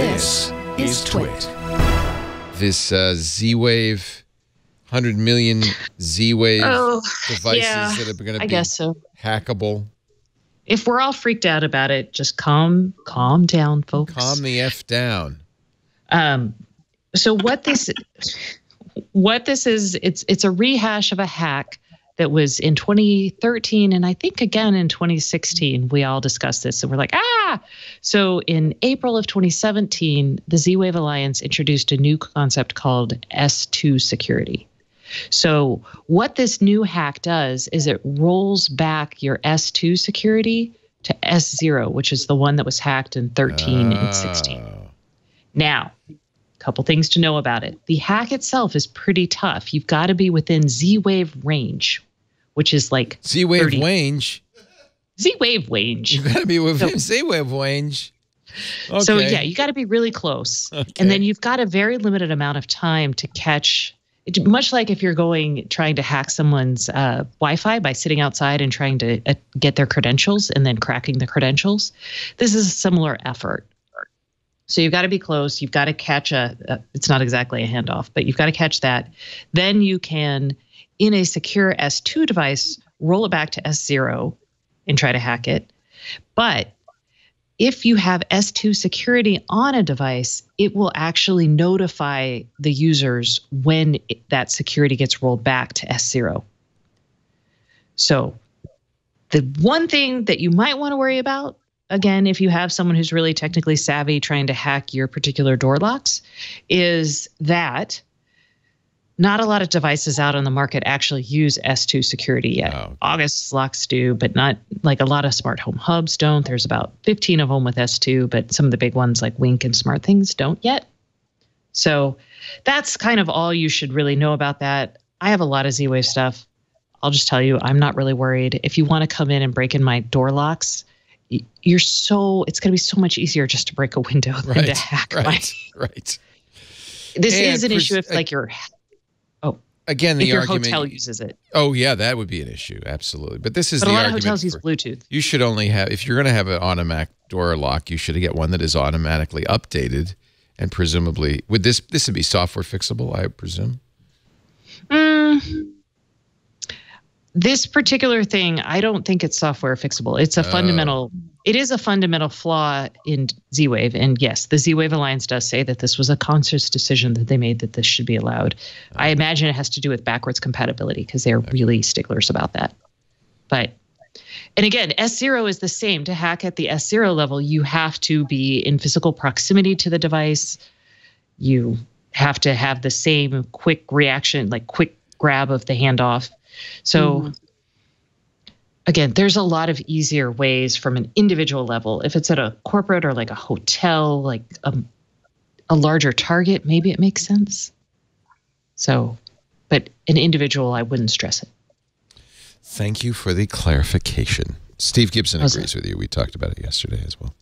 This is Twit. This uh, Z-Wave, 100 million Z-Wave Oh, devices yeah, that are going to be guess so. hackable. If we're all freaked out about it, just calm, calm down, folks. Calm the F down. Um, so what this, what this is, it's it's a rehash of a hack that was in 2013 and I think again in 2016. We all discussed this and we're like, ah. So in April of 2017, the Z-Wave Alliance introduced a new concept called S2 security. So, what this new hack does is it rolls back your S2 security to S0, which is the one that was hacked in 13 and 16. Oh. Now, a couple things to know about it. The hack itself is pretty tough. You've got to be within Z wave range, which is like Z-Wave 30. range. Z wave range. You got to be within So- Z-Wave range. Okay. So yeah, you got to be really close, Okay. and then you've got a very limited amount of time to catch. Much like if you're going trying to hack someone's uh, Wi-Fi by sitting outside and trying to uh, get their credentials and then cracking the credentials, this is a similar effort. So you've got to be close. You've got to catch a. Uh, it's not exactly a handoff, but you've got to catch that. Then you can, in a secure S2 device, roll it back to S0 and try to hack it. But if you have S2 security on a device, it will actually notify the users when it- that security gets rolled back to S0. So, the one thing that you might want to worry about, again, if you have someone who's really technically savvy trying to hack your particular door locks, is that not a lot of devices out on the market actually use S2 security yet. Oh. August locks do, but not like a lot of smart home hubs don't. There's about 15 of them with S2, but some of the big ones like Wink and SmartThings don't yet. So that's kind of all you should really know about that. I have a lot of Z Wave stuff. I'll just tell you, I'm not really worried. If you want to come in and break in my door locks, you're so it's going to be so much easier just to break a window than to Right. hack my. Right. Right. This And is an pres- issue if like your Again, if the your argument. hotel uses it. oh yeah, that would be an issue. Absolutely. But this is But the a lot of hotels use Bluetooth. You should only have if you're going to have an automatic door lock, you should get one that is automatically updated and presumably would this this would be software fixable, I presume. Mm, this particular thing, I don't think it's software fixable. It's a Oh. fundamental. It is a fundamental flaw in Z-Wave, and yes, the Z-Wave Alliance does say that this was a conscious decision that they made that this should be allowed. I imagine it has to do with backwards compatibility because they're really sticklers about that. But and again, S0 is the same. To hack at the S0 level, you have to be in physical proximity to the device. You have to have the same quick reaction, like quick grab of the handoff. So, mm-hmm. again, there's a lot of easier ways from an individual level. If it's at a corporate or like a hotel, like a, a larger target, maybe it makes sense. So, but an individual, I wouldn't stress it. Thank you for the clarification. Steve Gibson agrees with you. We talked about it yesterday as well.